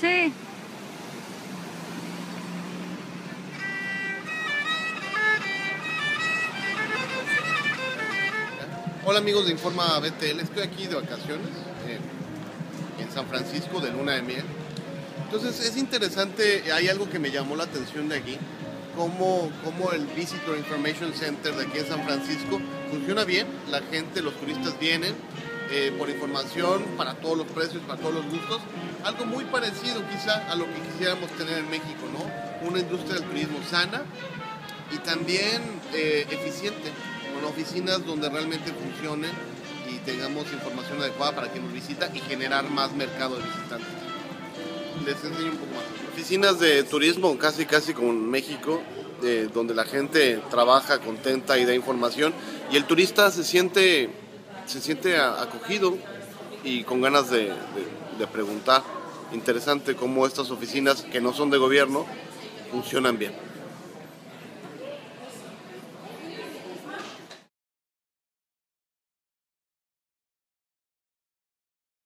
Sí. Hola amigos de Informa BTL, estoy aquí de vacaciones en, en San Francisco de luna de miel. Entonces es interesante, hay algo que me llamó la atención de aquí, cómo, cómo el Visitor Information Center de aquí en San Francisco funciona bien, la gente, los turistas vienen eh, por información para todos los precios, para todos los gustos, algo muy parecido quizá a lo que quisiéramos tener en México, ¿no? Una industria del turismo sana y también eh, eficiente, con oficinas donde realmente funcionen y tengamos información adecuada para quien nos visita y generar más mercado de visitantes. Les enseño un poco más. Oficinas de turismo casi casi como en México, eh, donde la gente trabaja contenta y da información y el turista se siente, se siente acogido y con ganas de preguntar. Interesante cómo estas oficinas que no son de gobierno funcionan bien.